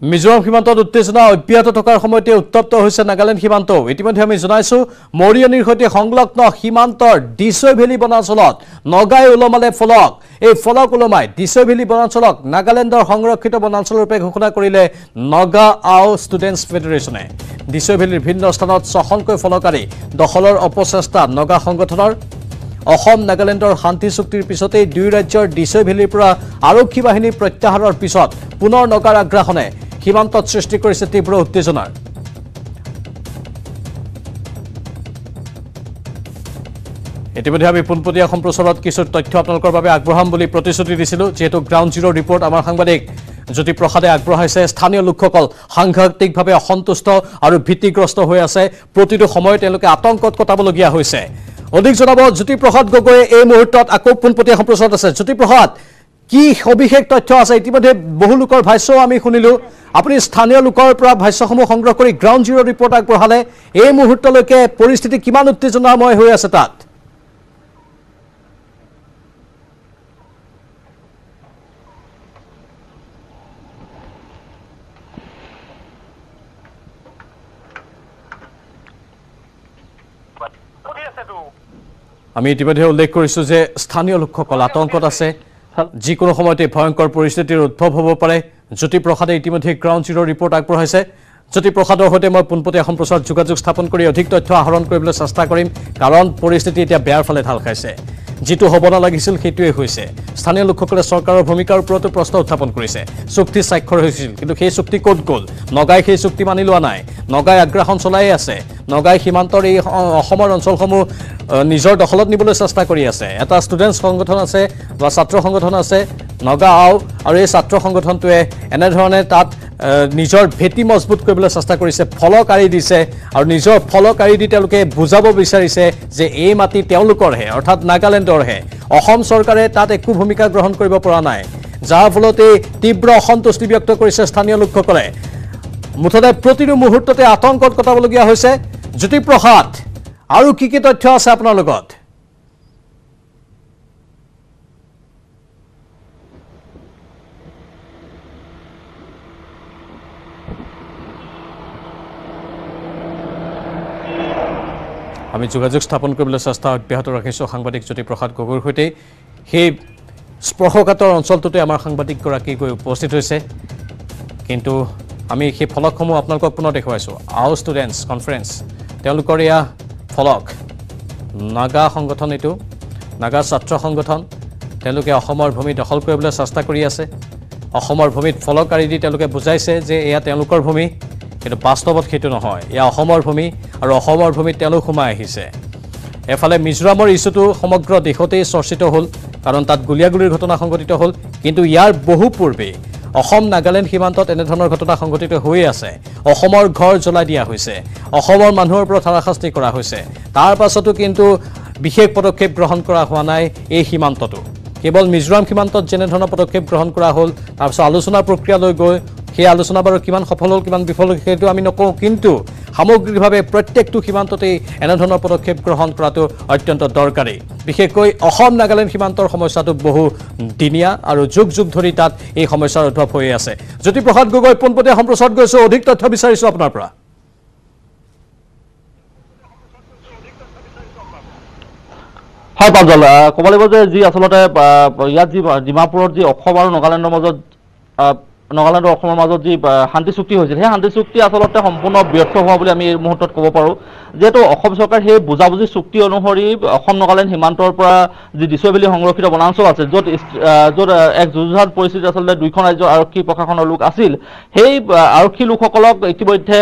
মিজোৰাম সীমান্তত উত্তেজনা অব্যাহত থকাৰ সময়তে উত্তপ্ত হৈছে নাগালেণ্ড সীমান্তও ইতিমধ্যে আমি জনাইছো মৰিয়নিৰ সৈতে সংলগ্ন সীমান্তৰ ডিচৈ ভেলী বনাঞ্চলত নগাই ওলমালে ফলক। এই ফলক ওলমাই ডিচৈ ভেলী বনাঞ্চলক নাগালেণ্ডৰ সংৰক্ষিত বনাঞ্চলৰূপে ঘোষণা কৰিলে নগা আও ষ্টুডেণ্টছ ফেডাৰেশ্যনে ডিচৈ ভেলীৰ ভিন্ন স্থানত ছখনকৈ ফলকাৰী দখলৰ অপচেষ্টা নগা সংগঠনৰ অসম নাগালেণ্ডৰ শান্তি চুক্তিৰ পিছতেই দুই ৰাজ্যৰ ডিচৈ ভেলীৰ পৰা আৰক্ষী বাহিনী প্ৰত্যাহাৰৰ পিছত পুনৰ নগাৰ আগ্ৰাসনে সীমান্তত সৃষ্টি কৰিছে তীব্ৰ উত্তেজনাৰ। ইতিমধ্যে আমি পোনপটীয়া সম্প্ৰচাৰত কিছু তথ্য আপোনালোকৰ বাবে আগবঢ়াম বুলি প্ৰতিশ্ৰুতি দিছিলোঁ যিহেতু গ্ৰাউণ্ড জিৰ' ৰিপৰ্ট আমাৰ সাংবাদিক জ্যোতিপ্ৰসাদে আগবঢ়াইছে। স্থানীয় লোকসকল সাংঘাতিকভাৱে অসন্তুষ্ট আৰু ভীতিগ্ৰস্ত হৈ আছে। প্ৰতিটো সময়ত তেওঁলোকে আতংকত কটাবলগীয়া হৈছে। অধিক জনাব জ্যোতিপ্ৰসাদ গগৈয়ে এই মুহূৰ্তত আকৌ পোনপটীয়া সম্প্ৰচাৰত আছে। জ্যোতিপ্ৰসাদ কি সবিশেষ তথ্য আছে? ইতিমধ্যে বহু লোকৰ ভাষ্যও আমি শুনিলোঁ। আপুনি স্থানীয় লোকৰ পৰা ভাষ্যসমূহ সংগ্ৰহ কৰি গ্ৰাউণ্ড জিৰ' ৰিপৰ্ট আগবঢ়ালে। এই মুহূৰ্তলৈকে পৰিস্থিতি কিমান উত্তেজনাময় হৈ আছে তাত? আমি ইতিমধ্যে উল্লেখ কৰিছোঁ যে স্থানীয় লোকসকল আতংকত আছে। যিকোনো সময়তে ভয়ংকৰ পৰিস্থিতিৰ উদ্ভৱ হ'ব পাৰে। জ্যোতিপ্ৰসাদে ইতিমধ্যে গ্ৰাউণ্ড জিৰ' ৰিপৰ্ট আগবঢ়াইছে। জ্যোতিপ্ৰসাদৰ সৈতে মই পোনপটীয়া সম্প্ৰচাৰত যোগাযোগ স্থাপন কৰি অধিক তথ্য আহৰণ কৰিবলৈ চেষ্টা কৰিম কাৰণ পৰিস্থিতি এতিয়া বেয়াৰ ফালে ঢাল খাইছে। যিটো হ'ব নালাগিছিল সেইটোৱে হৈছে। স্থানীয় লোকসকলে চৰকাৰৰ ভূমিকাৰ ওপৰতো প্ৰশ্ন উত্থাপন কৰিছে। চুক্তি স্বাক্ষৰ হৈছিল কিন্তু সেই চুক্তি ক'ত গ'ল? নগাই সেই চুক্তি মানি লোৱা নাই। নগাই আগ্ৰাসন চলাই আছে। নগাই সীমান্তৰ এই অসমৰ অঞ্চলসমূহ নিজৰ দখলত নিবলৈ চেষ্টা কৰি আছে। এটা ষ্টুডেণ্টছ সংগঠন আছে বা ছাত্ৰ সংগঠন আছে নগা আও আৰু এই ছাত্ৰ সংগঠনটোৱে এনেধৰণে তাত নিজৰ ভেটি মজবুত কৰিবলৈ চেষ্টা কৰিছে ফলক আঁৰি দিছে আৰু নিজৰ ফলক আঁৰি দি তেওঁলোকে বুজাব বিচাৰিছে যে এই মাটি তেওঁলোকৰহে অৰ্থাৎ নাগালেণ্ডৰহে। অসম চৰকাৰে তাত একো ভূমিকা গ্ৰহণ কৰিব পৰা নাই যাৰ ফলতে তীব্ৰ অসন্তুষ্টি ব্যক্ত কৰিছে স্থানীয় লোকসকলে। মুঠতে প্ৰতিটো মুহূৰ্ততে আতংকত কটাবলগীয়া হৈছে। জ্যোতিপ্ৰসাদ আৰু কি কি তথ্য আছে আপোনাৰ লগত? আমি যোগাযোগ স্থাপন কৰিবলৈ চেষ্টা অব্যাহত ৰাখিছোঁ সাংবাদিক জ্যোতিপ্ৰসাদ গগৈৰ সৈতে। সেই স্পৰ্শকাতৰ অঞ্চলটোতে আমাৰ সাংবাদিকগৰাকী গৈ উপস্থিত হৈছে। কিন্তু আমি সেই ফলকসমূহ আপোনালোকক পুনৰ দেখুৱাইছোঁ। আও ষ্টুডেণ্টছ কনফাৰেন্স। তেওঁলোকৰ এয়া ফলক। নাগা সংগঠন এইটো। নাগা ছাত্ৰ সংগঠন। তেওঁলোকে অসমৰ ভূমি দখল কৰিবলৈ চেষ্টা কৰি আছে। অসমৰ ভূমিত ফলক আঁৰি দি তেওঁলোকে বুজাইছে যে এয়া তেওঁলোকৰ ভূমি কিন্তু বাস্তৱত সেইটো নহয়। এয়া অসমৰ ভূমি আৰু অসমৰ ভূমিত তেওঁলোক সোমাই আহিছে। এফালে মিজোৰামৰ ইছ্যুটো সমগ্ৰ দেশতেই চৰ্চিত হ'ল কাৰণ তাত গুলীয়াগুলীৰ ঘটনা সংঘটিত হ'ল। কিন্তু ইয়াৰ বহু পূৰ্বেই অসম নাগালেণ্ড সীমান্তত এনেধৰণৰ ঘটনা সংঘটিত হৈয়ে আছে। অসমৰ ঘৰ জ্বলাই দিয়া হৈছে। অসমৰ মানুহৰ ওপৰত হাৰাশাস্তি কৰা হৈছে। তাৰ পাছতো কিন্তু বিশেষ পদক্ষেপ গ্ৰহণ কৰা হোৱা নাই এই সীমান্তটো কেৱল মিজোৰাম সীমান্তত যেনেধৰণৰ পদক্ষেপ গ্ৰহণ কৰা হ'ল তাৰপিছত আলোচনাৰ প্ৰক্ৰিয়ালৈ গৈ সেই আলোচনা বাৰু কিমান সফল হ'ল কিমান বিফল হ'ল সেইটো আমি নকওঁ কিন্তু সামগ্ৰিকভাৱে প্ৰত্যেকটো সীমান্ততেই এনেধৰণৰ পদক্ষেপ গ্ৰহণ কৰাটো অত্যন্ত দৰকাৰী। বিশেষকৈ অসম নাগালেণ্ড সীমান্তৰ সমস্যাটো বহু দিনীয়া আৰু যুগ যুগ ধৰি তাত এই সমস্যাৰ উদ্ভৱ হৈ আছে। জ্যোতিপ্ৰসাদ গগৈ পোনপটীয়া সম্প্ৰচাৰত গৈছোঁ অধিক তথ্য বিচাৰিছোঁ আপোনাৰ পৰা। হয় প্ৰাঞ্জল আহ, ক'ব লাগিব যে যি আচলতে ইয়াত যি ডিমাপুৰত যি অসম আৰু নাগালেণ্ডৰ মাজত নাগালেণ্ড অসমৰ মাজত যি শান্তি চুক্তি হৈছিল সেই শান্তি চুক্তি আচলতে সম্পূৰ্ণ ব্যৰ্থ হোৱা বুলি আমি এই মুহূৰ্তত ক'ব পাৰোঁ। যিহেতু অসম চৰকাৰ সেই বুজাবুজি চুক্তি অনুসৰি অসম নাগালেণ্ড সীমান্তৰ পৰা যি দিছৈভেলী সংৰক্ষিত বনাঞ্চল আছে য'ত য'ত এক যুঁজাত পৰিস্থিতি আচলতে দুয়োখন ৰাজ্যৰ আৰক্ষী প্ৰশাসনৰ লোক আছিল সেই আৰক্ষী লোকসকলক ইতিমধ্যে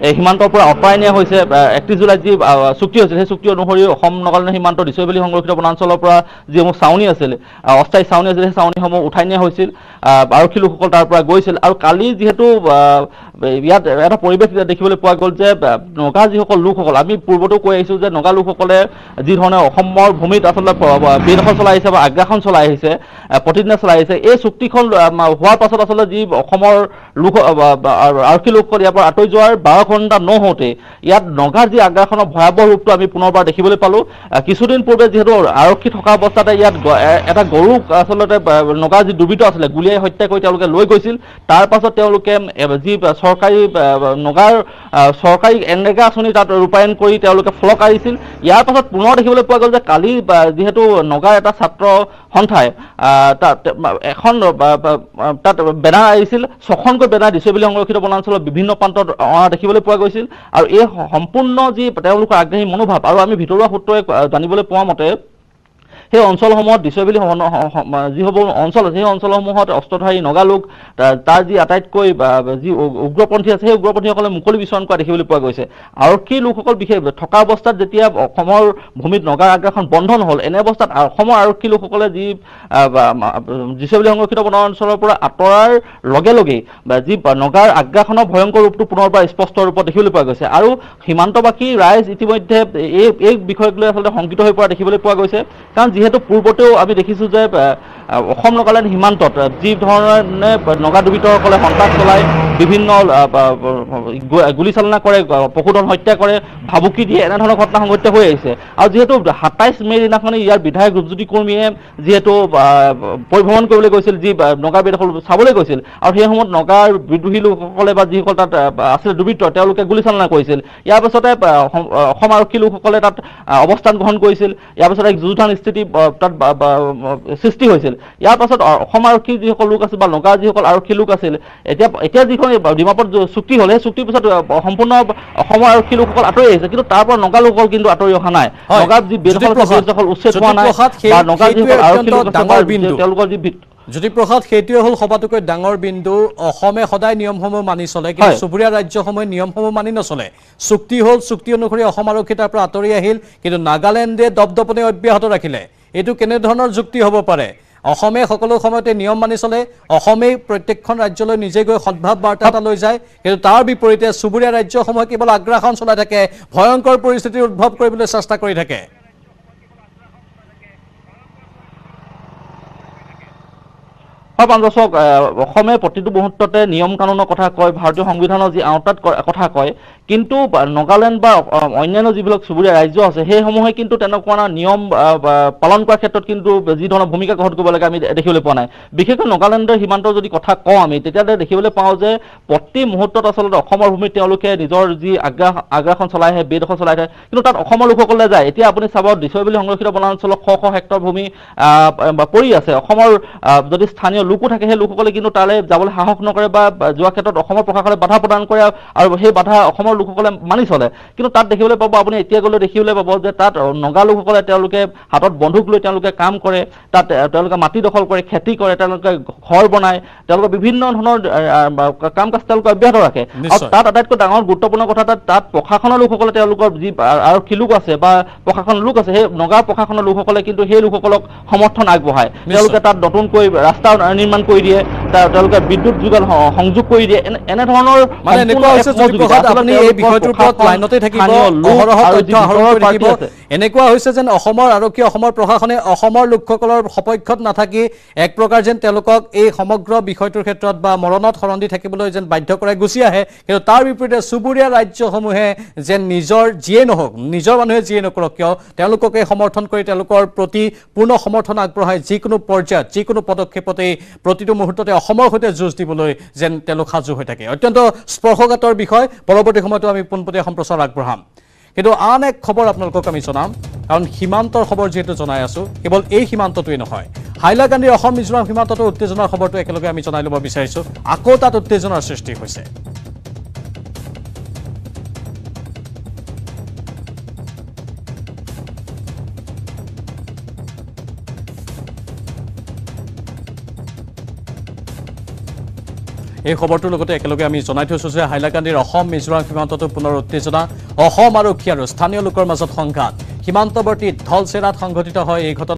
সীমান্তৰ পৰা আঁতৰাই নিয়া হৈছে একত্ৰিছ জুলাইত যি চুক্তি হৈছিল সেই চুক্তি অনুসৰি অসম নাগালেণ্ড সীমান্তৰ দিছৈভেলী সংৰক্ষিত বনাঞ্চলৰ পৰা যিসমূহ চাউনি আছিল অস্থায়ী চাউনি আছিল সেই চাউনিসমূহ উঠাই নিয়া হৈছিল আৰক্ষী লোকসকল তাৰ পৰা গৈছিল আৰু কালি যিহেতু ইয়াত এটা পৰিৱেশ দেখিবলৈ পোৱা গ'ল যে নগা যিসকল লোকসকল আমি পূৰ্বতো কৈ আহিছোঁ যে নগা লোকসকলে যি ধৰণে অসমৰ ভূমিত আচলতে বেদখল চলাই আহিছে বা আগ্ৰাসন চলাই আহিছে আহ, প্ৰতিদিনে চলাই আহিছে এই চুক্তিখন হোৱাৰ পাছত আচলতে যি অসমৰ লোক আৰক্ষী লোকসকল ইয়াৰ পৰা আঁতৰি যোৱাৰ বাৰ এটা নহওঁতে ইয়াত নগাৰ যি আগ্ৰাসনৰ ভয়াৱহ ৰূপটো আমি পুনৰবাৰ দেখিবলৈ পালোঁ কিছুদিন পূৰ্বে যিহেতু আৰক্ষী থকা অৱস্থাতে ইয়াত এটা গৰুক আচলতে নগাৰ যি দুৰ্বৃত্ত আছিলে গুলীয়াই হত্যা কৰি তেওঁলোকে লৈ গৈছিল। তাৰ পাছত তেওঁলোকে যি চৰকাৰী নগাৰ চৰকাৰী এনৰেগা আঁচনি তাত ৰূপায়ণ কৰি তেওঁলোকে ফলক আৰিছিল। ইয়াৰ পাছত পুনৰ দেখিবলৈ পোৱা গ'ল যে কালি যিহেতু নগাৰ এটা ছাত্ৰ সন্থাই তাত এখন তাত বেনাৰ আহিছিল ছখনকৈ বেনাৰ দিছে বুলি সংৰক্ষিত বনাঞ্চলৰ বিভিন্ন প্ৰান্তত অনা দেখিবলৈ পোৱা গৈছিল। আৰু এই সম্পূৰ্ণ যি তেওঁলোকৰ আগ্ৰহী মনোভাৱ আৰু আমি ভিতৰুৱা সূত্ৰই জানিবলৈ পোৱা মতে সেই অঞ্চলসমূহত দিছবিলি যিসমূহ অঞ্চল আছে সেই অঞ্চলসমূহত অস্ত্ৰধাৰী নগালোক তা- তাৰ যি আটাইতকৈ যি উগ্ৰপন্থী আছে সেই উগ্ৰপন্থীসকলে মুকলি বিচৰণ কৰা দেখিবলৈ পোৱা গৈছে। আৰক্ষীৰ লোকসকল বিশেষ থকা অৱস্থাত যেতিয়া অসমৰ ভূমিত নগাৰ আগ্ৰাসন বন্ধ নহ'ল এনে অৱস্থাত অসমৰ আৰক্ষী লোকসকলে যি দিছবিলি সংৰক্ষিত বনাঞ্চলৰ পৰা আঁতৰাৰ লগে লগেই যি নগাৰ আগ্ৰাসনৰ ভয়ংকৰ ৰূপটো পুনৰবাৰ স্পষ্ট ৰূপত দেখিবলৈ পোৱা গৈছে। আৰু সীমান্তবাসী ৰাইজ ইতিমধ্যে এই এই বিষয়ক লৈ আচলতে শংকিত হৈ পৰা দেখিবলৈ পোৱা গৈছে। কাৰণ যিহেতু পূৰ্বতেও আমি দেখিছোঁ যে অসম নগালেণ্ড সীমান্তত যি ধৰণে নগা দুৰ্বৃত্তসকলে সন্ত্ৰাস চলাই বিভিন্ন গুলীচালনা কৰে পশুধন হত্যা কৰে ভাবুকি দিয়ে এনেধৰণৰ ঘটনা সংঘটিত হৈ আহিছে। আৰু যিহেতু সাতাইছ মে' দিনাখনি ইয়াৰ বিধায়ক ৰূপজ্যোতি কুৰ্মীয়ে যিহেতু পৰিভ্ৰমণ কৰিবলৈ গৈছিল যি আহ, নগা বিদেশ চাবলৈ গৈছিল আৰু সেই সময়ত নগাৰ বিদ্ৰোহী লোকসকলে বা যিসকল তাত আছিলে দুৰ্বৃত্ত তেওঁলোকে গুলীচালনা কৰিছিল। ইয়াৰ পাছতে অসম আৰক্ষী লোকসকলে তাত অৱস্থান গ্ৰহণ কৰিছিল। ইয়াৰ পাছত এক যুঁজান স্থিতি তাত সৃষ্টি হৈছিল ইয়াৰ পাছত অসম আৰক্ষী যিসকল লোক আছিল বা নগাৰ যিসকল আৰক্ষী লোক আছিল এতিয়া এতিয়া যিখন এই ডিমাপুৰ য- চুক্তি হ'ল সেই চুক্তিৰ পিছত সম্পূৰ্ণ অসমৰ আৰক্ষী লোকসকল আঁতৰি আহিছে কিন্তু তাৰ পৰা নগা লোকসকল কিন্তু আঁতৰি অহা নাই। নগাৰ যি বেদখল উচ্ছেদ হোৱা নাই বা সেইটোৱে যিসকল আৰক্ষী লোক আছে। তেওঁলোকৰ যি জ্যোতিপ্ৰসাদ সেইটোৱে হ'ল সবাতোকৈ ডাঙৰ বিন্দু অসমে সদায় নিয়মসমূহ মানি চলে কিন্তু। চুবুৰীয়া ৰাজ্যসমূহে নিয়মসমূহ মানি নচলে চুক্তি হ'ল চুক্তি অনুসৰি অসম আৰক্ষী তাৰ পৰা আঁতৰি আহিল কিন্তু নাগালেণ্ডে দপদপনি অব্যাহত ৰাখিলে এইটো কেনেধৰণৰ যুক্তি হ'ব পাৰে? অসমে সকলো সময়তে নিয়ম মানি চলে অসমেই প্ৰত্যেকখন ৰাজ্যলৈ নিজে গৈ সদ্ভাৱ বাৰ্তা এটা লৈ যায় কিন্তু তাৰ বিপৰীতে চুবুৰীয়া ৰাজ্যসমূহে কেৱল আগ্ৰাসন চলাই থাকে ভয়ংকৰ পৰিস্থিতিৰ উদ্ভৱ কৰিবলৈ চেষ্টা কৰি থাকে। হয় পাঞ্জা চাওক অসমে প্ৰতিটো মুহূৰ্ততে নিয়ম কানুনৰ কথা কয় ভাৰতীয় সংবিধানৰ যি আওতাত কথা কয় কিন্তু নগালেণ্ড বা অন্যান্য যিবিলাক চুবুৰীয়া ৰাজ্য আছে সেইসমূহে কিন্তু তেনেকুৱা নিয়ম আহ, পালন কৰাৰ ক্ষেত্ৰত কিন্তু যি ধৰণৰ ভূমিকা গ্ৰহণ কৰিব লাগে আমি দেখিবলৈ পোৱা নাই। বিশেষকৈ নগালেণ্ডৰ সীমান্তৰ যদি কথা কওঁ আমি তেতিয়াহ'লে দেখিবলৈ পাওঁ যে প্ৰতি মুহূৰ্তত আচলতে অসমৰ ভূমিত তেওঁলোকে নিজৰ যি আগ্ৰাস আগ্ৰাসন চলাই আহে বেদখল চলাই থাকে কিন্তু তাত অসমৰ লোকসকলে যায়। এতিয়া আপুনি চাব দিছবিলি সংৰক্ষিত বনাঞ্চলত শ শ হেক্টৰ ভূমি আহ, পৰি আছে। অসমৰ আহ, যদি স্থানীয় লোকো থাকে সেই লোকসকলে কিন্তু তালৈ যাবলৈ সাহস নকৰে বা বা যোৱা ক্ষেত্ৰত অসমৰ প্ৰশাসনে বাধা প্ৰদান কৰে আৰু সেই বাধা অসমৰ লোকসকলে মানি চলে। কিন্তু তাত দেখিবলৈ পাব আপুনি এতিয়া গ'লে দেখিবলৈ পাব যে তাত নগা লোকসকলে তেওঁলোকে হাতত বন্দুক লৈ তেওঁলোকে কাম কৰে তাত তেওঁলোকে মাটি দখল কৰে খেতি কৰে তেওঁলোকে ঘৰ বনায় তেওঁলোকে বিভিন্ন ধৰণৰ কাম কাজ তেওঁলোকে অব্যাহত ৰাখে। আৰু। তাত আটাইতকৈ ডাঙৰ গুৰুত্বপূৰ্ণ কথা তাত তাত প্ৰশাসনৰ লোকসকলে তেওঁলোকৰ যি আৰক্ষী লোক আছে বা প্ৰশাসনৰ লোক আছে সেই নগা প্ৰশাসনৰ লোকসকলে কিন্তু সেই লোকসকলক সমৰ্থন আগবঢ়ায়। তেওঁলোকে তাত নতুনকৈ ৰাস্তা নিৰ্মাণ কৰি দিয়ে তেওঁলোকে বিদ্যুৎ যোগান সংযোগ কৰি দিয়ে এনে এনেধৰণৰ মানে এনেকুৱা হৈছে আপুনি এই বিষয়টোৰ ওপৰত লাইনতে থাকিব অহৰহ তথ্য আহৰণ কৰি থাকিব। এনেকুৱা হৈছে যেন অসমৰ আৰক্ষী অসমৰ প্ৰশাসনে অসমৰ লোকসকলৰ সপক্ষত নাথাকি এক প্ৰকাৰ যেন তেওঁলোকক এই সমগ্ৰ বিষয়টোৰ ক্ষেত্ৰত বা মৰণত শৰণ দি থাকিবলৈ যেন বাধ্য কৰাই গুচি আহে। কিন্তু তাৰ বিপৰীতে চুবুৰীয়া ৰাজ্যসমূহে যেন নিজৰ যিয়ে নহওক নিজৰ মানুহে যিয়ে নকৰক কিয় তেওঁলোককে সমৰ্থন কৰি তেওঁলোকৰ প্ৰতি পূৰ্ণ সমৰ্থন আগবঢ়াই যিকোনো পৰ্যায়ত যিকোনো পদক্ষেপতেই প্ৰতিটো মুহূৰ্ততে অসমৰ সৈতে যুঁজ দিবলৈ যেন তেওঁলোক সাজু হৈ থাকে। অত্যন্ত স্পৰ্শকাতৰ বিষয়। পৰৱৰ্তী সময়তো আমি পোনপটীয়া সম্প্ৰচাৰ আগবঢ়াম। কিন্তু আন এক খবৰ আপোনালোকক আমি জনাম। কাৰণ সীমান্তৰ খবৰ যিহেতু জনাই আছো কেৱল এই সীমান্তটোৱেই নহয়। হাইলাকান্দিৰ অসম মিজোৰাম সীমান্ততো উত্তেজনাৰ খবৰটো একেলগে আমি জনাই ল'ব বিচাৰিছো। আকৌ তাত উত্তেজনাৰ সৃষ্টি হৈছে। এই খবৰটোৰ লগতে একেলগে আমি জনাই থৈছো যে হাইলাকান্দিৰ অসম মিজোৰাম সীমান্ততো পুনৰ উত্তেজনা অসম আৰক্ষী আৰু স্থানীয় লোকৰ মাজত সংঘাত। সীমান্তৱৰ্তী ধলচেৰাত সংঘটিত হয় এই ঘটনা।